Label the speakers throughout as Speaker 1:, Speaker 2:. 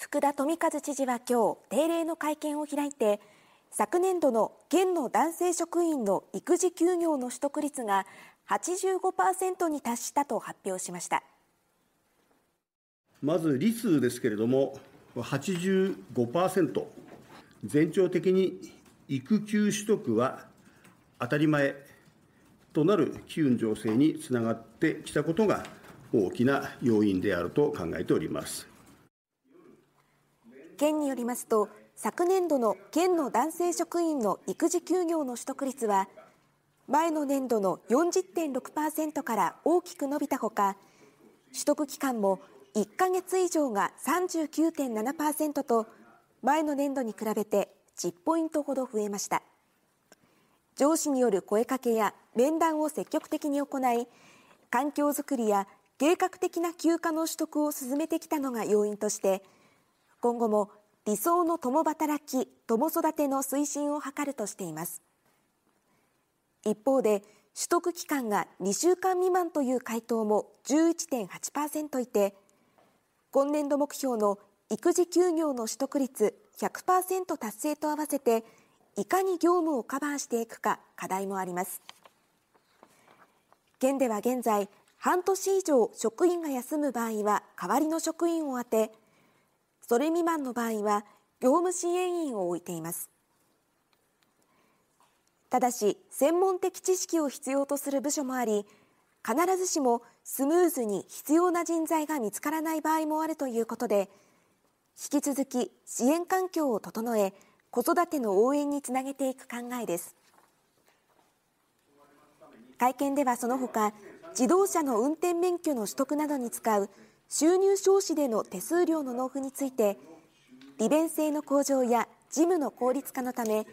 Speaker 1: 福田富和知事は今日定例の会見を開いて昨年度の県の男性職員の育児休業の取得率が85%に達したと発表しました。
Speaker 2: まず率ですけれども85%全長的に育休取得は当たり前となる機運醸成につながってきたことが大きな要因であると考えております。
Speaker 1: 県によりますと昨年度の県の男性職員の育児休業の取得率は前の年度の40.6%から大きく伸びたほか取得期間も1ヶ月以上が39.7%と前の年度に比べて10ポイントほど増えました。上司による声かけや面談を積極的に行い環境づくりや計画的な休暇の取得を進めてきたのが要因として今後も理想の共働き共育ての推進を図るとしています。一方で取得期間が2週間未満という回答も11.8%いて今年度目標の育児休業の取得率100%達成と合わせていかに業務をカバーしていくか課題もあります。県では現在半年以上職員が休む場合は代わりの職員を充てそれ未満の場合は業務支援員を置いています。ただし専門的知識を必要とする部署もあり必ずしもスムーズに必要な人材が見つからない場合もあるということで引き続き支援環境を整え子育ての応援につなげていく考えです。会見ではその他自動車の運転免許の取得などに使う収入証紙での手数料の納付について利便性の向上や事務の効率化のため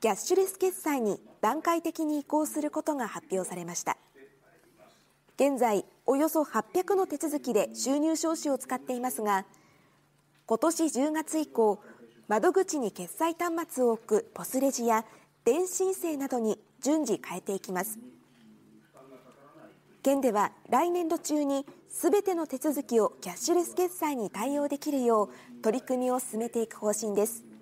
Speaker 1: キャッシュレス決済に段階的に移行することが発表されました。現在およそ800の手続きで収入証紙を使っていますが今年10月以降窓口に決済端末を置くポスレジや電子申請などに順次変えていきます。県では来年度中にすべての手続きをキャッシュレス決済に対応できるよう取り組みを進めていく方針です。